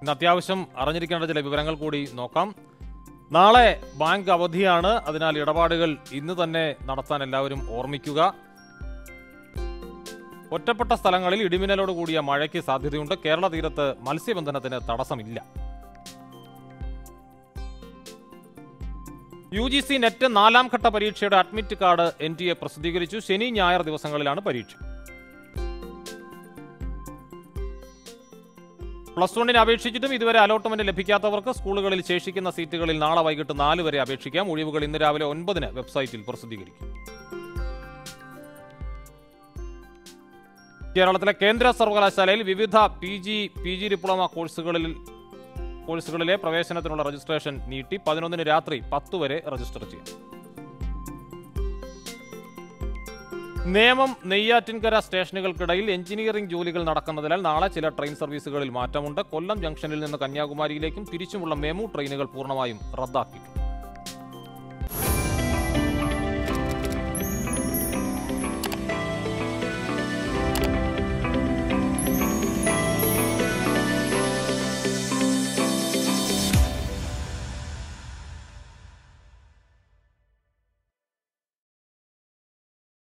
ഇന്ന് അത്യാവശ്യം അറിഞ്ഞിരിക്കേണ്ട ചില വിവരങ്ങൾ കൂടി നോക്കാം. നാളെ ബാങ്ക് അവധിയാണ്. അതിനാൽ ഇടപാടുകൾ ഇന്ന് തന്നെ നടത്താൻ എല്ലാവരും ഓർമ്മിക്കുക. ഒറ്റപ്പെട്ട സ്ഥലങ്ങളിൽ ഇടിമിന്നലോട് കൂടിയ മഴയ്ക്ക് സാധ്യതയുണ്ട്. കേരള തീരത്ത് മത്സ്യബന്ധനത്തിന് തടസ്സമില്ല. യു ജി സി നെറ്റ് നാലാം ഘട്ട പരീക്ഷയുടെ admit card N T A പ്രസിദ്ധീകരിച്ചു. ശനി ഞായർ ദിവസങ്ങളിലാണ് പരീക്ഷ. പ്ലസ് വണ്ണിന് അപേക്ഷിച്ചിട്ടും ഇതുവരെ അലോട്ട്മെന്റ് ലഭിക്കാത്തവർക്ക് സ്കൂളുകളിൽ ശേഷിക്കുന്ന സീറ്റുകളിൽ നാളെ വൈകിട്ട് നാല് വരെ അപേക്ഷിക്കാം. ഒഴിവുകൾ ഇന്ന് രാവിലെ ഒൻപതിന് വെബ്സൈറ്റിൽ പ്രസിദ്ധീകരിക്കും. കേരളത്തിലെ കേന്ദ്ര സർവകലാശാലയിൽ വിവിധ P G P G diploma കോഴ്സുകളിൽ കോഴ്സുകളിലെ പ്രവേശനത്തിനുള്ള രജിസ്ട്രേഷൻ നീട്ടി പതിനൊന്നിന് രാത്രി പത്ത് വരെ രജിസ്റ്റർ ചെയ്യാം. നേമം നെയ്യാറ്റിൻകര സ്റ്റേഷനുകൾക്കിടയിൽ എഞ്ചിനീയറിംഗ് ജോലികൾ നടക്കുന്നതിനാൽ നാളെ ചില ട്രെയിൻ സർവീസുകളിൽ മാറ്റമുണ്ട്. കൊല്ലം ജംഗ്ഷനിൽ നിന്ന് കന്യാകുമാരിയിലേക്കും തിരിച്ചുമുള്ള മെമു ട്രെയിനുകൾ പൂർണമായും റദ്ദാക്കി.